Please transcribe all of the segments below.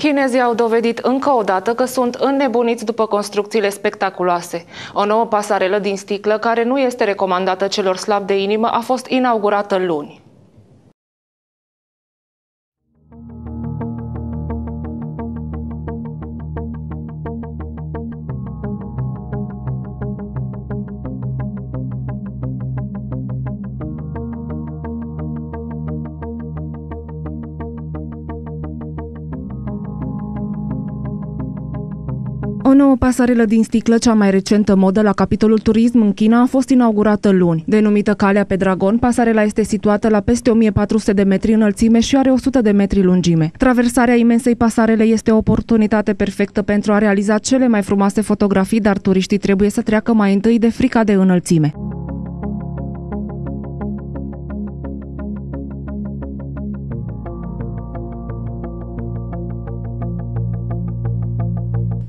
Chinezii au dovedit încă o dată că sunt înnebuniți după construcțiile spectaculoase. O nouă pasarelă din sticlă, care nu este recomandată celor slabi de inimă, a fost inaugurată luni. O nouă pasarelă din sticlă, cea mai recentă modă la capitolul turism în China, a fost inaugurată luni. Denumită Calea pe Dragon, pasarela este situată la peste 1400 de metri înălțime și are 100 de metri lungime. Traversarea imensei pasarele este o oportunitate perfectă pentru a realiza cele mai frumoase fotografii, dar turiștii trebuie să treacă mai întâi de frica de înălțime.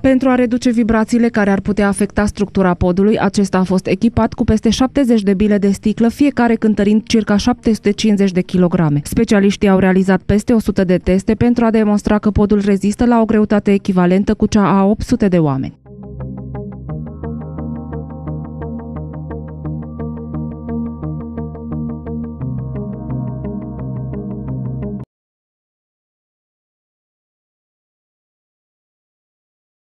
Pentru a reduce vibrațiile care ar putea afecta structura podului, acesta a fost echipat cu peste 70 de bile de sticlă, fiecare cântărind circa 750 de kilograme. Specialiștii au realizat peste 100 de teste pentru a demonstra că podul rezistă la o greutate echivalentă cu cea a 800 de oameni.